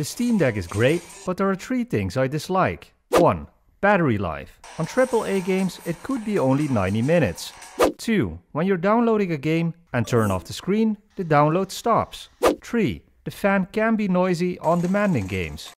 The Steam Deck is great, but there are three things I dislike. 1. Battery life. On AAA games it could be only 90 minutes. 2. When you're downloading a game and turn off the screen, the download stops. 3. The fan can be noisy on demanding games.